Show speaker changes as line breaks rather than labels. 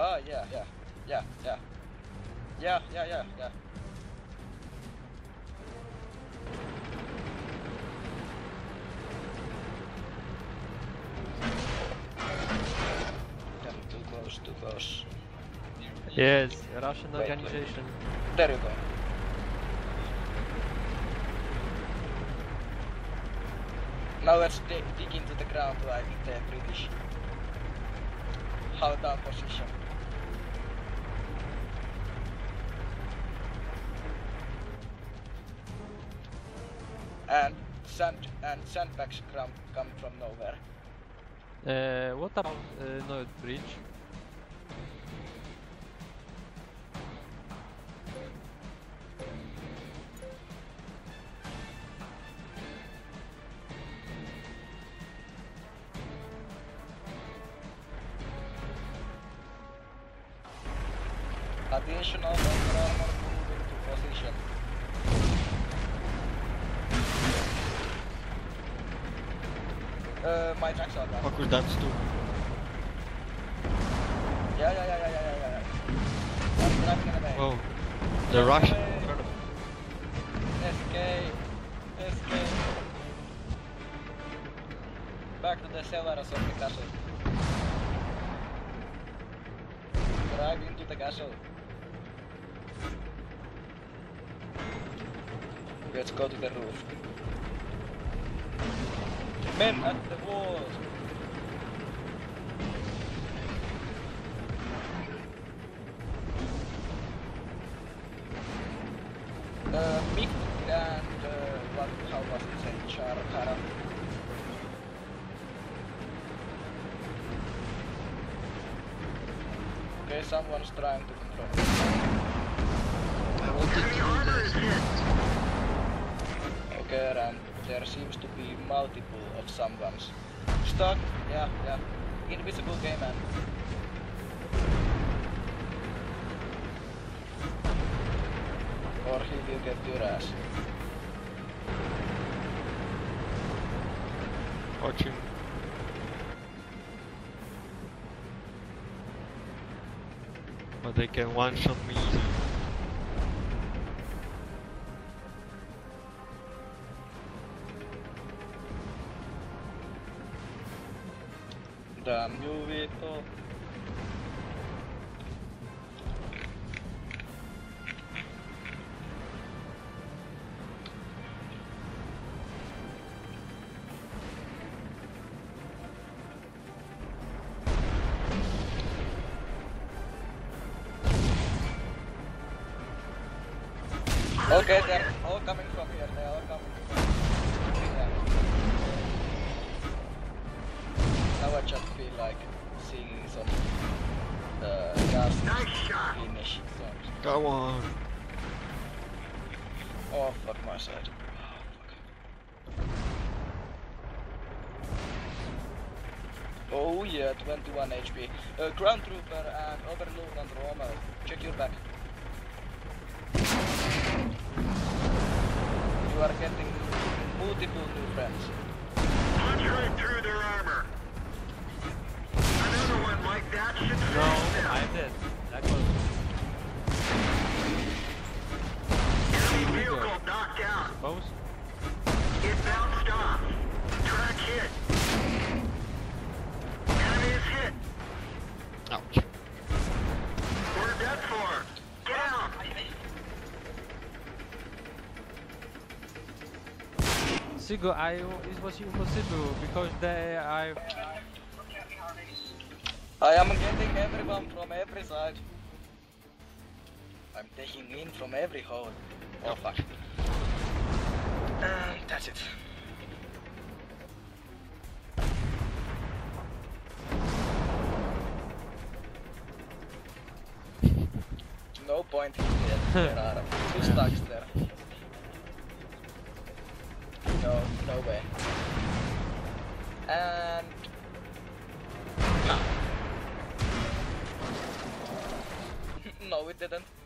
Ah, yeah, yeah, yeah, yeah. Yeah, yeah, yeah, yeah. Too close, too close.
Yes, Russian
Wait, wait.
organization.
There you go. Now let's dig, dig into the ground like the British. Hold that position. And sand and sandbags come come from nowhere.
Uh, what about uh, Bridge?
Additional Uh, my tracks are done.
Fuck with that too.
Yeah, yeah, yeah, yeah, yeah, yeah, yeah. I'm driving.
Oh, the Russian.
Away. Escape! Escape! Back to the cellars of the castle. Drive into the castle. Let's go to the roof. Men at the walls! Uh, Mick and uh, what? How was it said? Char Kara. Okay, someone's trying to control.
I wanted to do this.
And there seems to be multiple of some someone's. Stuck? Yeah, yeah. Invisible game man. Or he will get your ass.
Watching. But they can one shot me easy.
You, Okay, they're all coming from here. Just feel like seeing some uh, gas
Nice shot.
finish sounds.
Come on.
Oh fuck my side. Oh yeah, 21 HP. Uh, Ground Trooper and Overlieutenant Rommel, check your back. You are getting multiple new friends.
Punch right through their armor.
No. I'm dead. That was
Enemy vehicle knocked out.
both.
It bounced off. Track hit. Enemy is hit.
Ouch.
We're dead for. Down.
Sigo, I it was impossible because they are
I am getting everyone from every side. I'm taking in from every hole. Oh fuck. And that's it. No point in it. There are two stacks there. No, no way. And didn't.